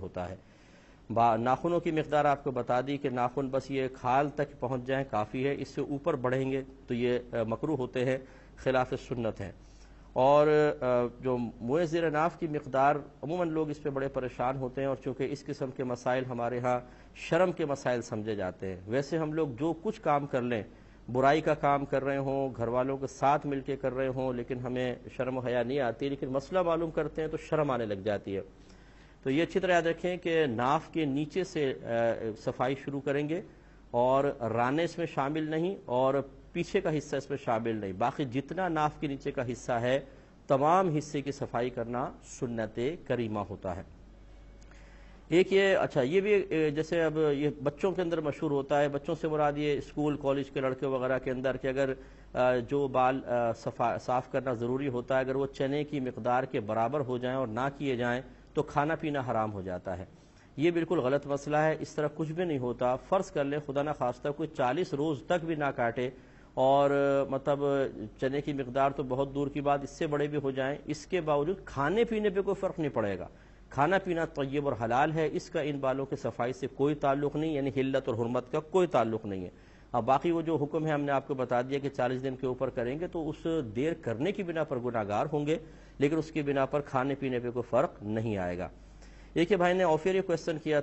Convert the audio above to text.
ہوتا ہے۔ ناخنوں کی مقدار آپ کو بتا دی کہ ناخن بس یہ کھال تک پہنچ جائیں کافی ہے، اس سے اوپر بڑھیں گے تو یہ مکرو ہوتے ہیں، خلاف سنت ہیں۔ اور جو موزر ناف کی مقدار، عموماً لوگ اس پہ بڑے پریشان ہوتے ہیں اور چونکہ اس قسم کے مسائل ہمارے ہاں شرم کے مسائل سمجھے جاتے ہیں۔ ویسے ہم لوگ جو کچھ کام کر لیں، برائی کا کام کر رہے ہوں، گھر والوں کے ساتھ مل کے کر رہے ہوں، لیکن ہمیں شرم و حیا نہیں آتی، لیکن مسئلہ معلوم کرتے ہیں تو شرم آنے لگ جاتی ہے۔ تو یہ اچھی طرح یاد رکھیں کہ ناف کے نیچے سے صفائی شروع کریں گے اور رانے اس میں شامل نہیں اور پیچھے کا حصہ اس میں شامل نہیں۔ باقی جتنا ناف کے نیچے کا حصہ ہے، تمام حصے کی صفائی کرنا سنت کریمہ ہوتا ہے۔ ایک یہ اچھا یہ بھی جیسے اب یہ بچوں کے اندر مشہور ہوتا ہے، بچوں سے مراد یہ اسکول، کالج کے لڑکے وغیرہ کے اندر کہ اگر جو بال صاف کرنا ضروری ہوتا ہے، اگر وہ چنے کی مقدار کے برابر ہو جائیں اور نہ کیے جائیں تو کھانا پینا حرام ہو جاتا ہے۔ یہ بالکل غلط مسئلہ ہے۔ اس طرح کچھ بھی نہیں ہوتا۔ فرض کر لیں خدا نہ خواستہ کوئی چالیس روز تک بھی نہ کاٹے اور مطلب چنے کی مقدار تو بہت دور کی بات، اس سے بڑے بھی ہو جائیں۔ اس کے باوجود کھانے پینے پہ کوئی فرق نہیں پڑے گا۔ کھانا پینا طیب اور حلال ہے۔ اس کا ان بالوں کے صفائی سے کوئی تعلق نہیں یعنی حلت اور حرمت کا کوئی تعلق نہیں ہے۔ اب باقی وہ جو حکم ہے ہم نے آپ کو بتا دیا کہ چالیس دن کے اوپر کریں گے تو اس دیر کرنے کی بنا پر گناہ گار ہوں گے، لیکن اس کی بنا پر کھانے پینے پہ کوئی فرق نہیں آئے گا۔ ایک بھائی، نے آفیر کوشچن کیا تھا۔